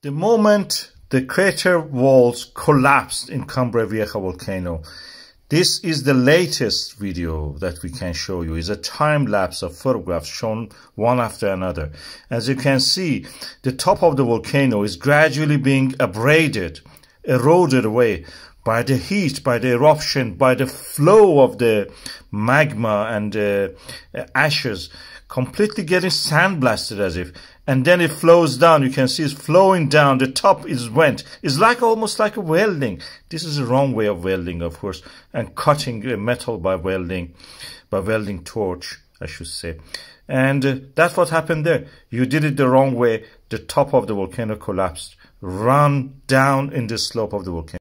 The moment the crater walls collapsed in Cumbre Vieja volcano, this is the latest video that we can show you. It's a time lapse of photographs shown one after another. As you can see, the top of the volcano is gradually being abraded, eroded away by the heat, by the eruption, by the flow of the magma and uh, ashes, completely getting sandblasted as if. And then it flows down. You can see it's flowing down. The top is went. It's like almost like a welding. This is the wrong way of welding, of course, and cutting metal by welding, by welding torch, I should say. And uh, that's what happened there. You did it the wrong way. The top of the volcano collapsed. Run down in the slope of the volcano.